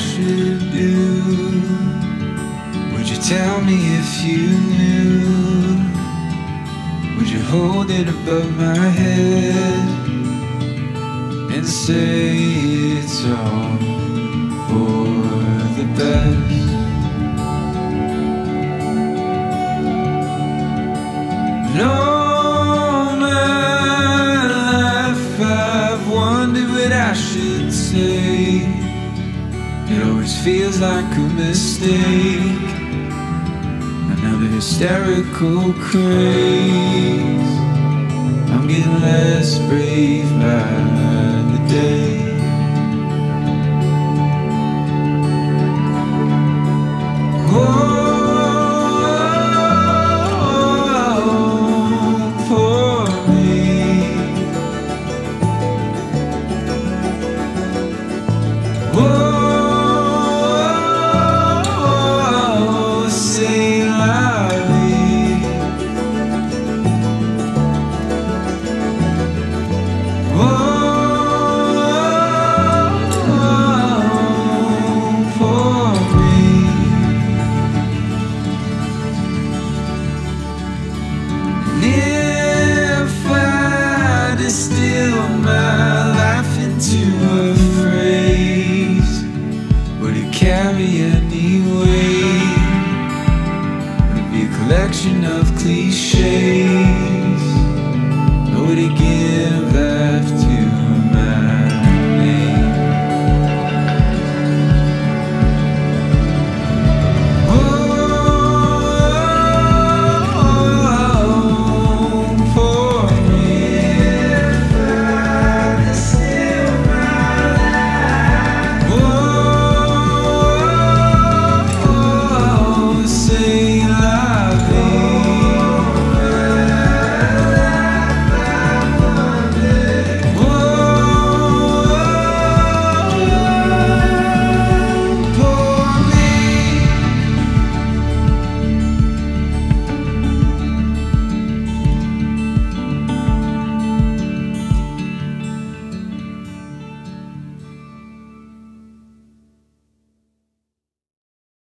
should do. Would you tell me if you knew? Would you hold it above my head And say it's all for the best? It always feels like a mistake. Another hysterical craze. I'm getting less brave by the day. Oh a collection of cliches. Nobody gives.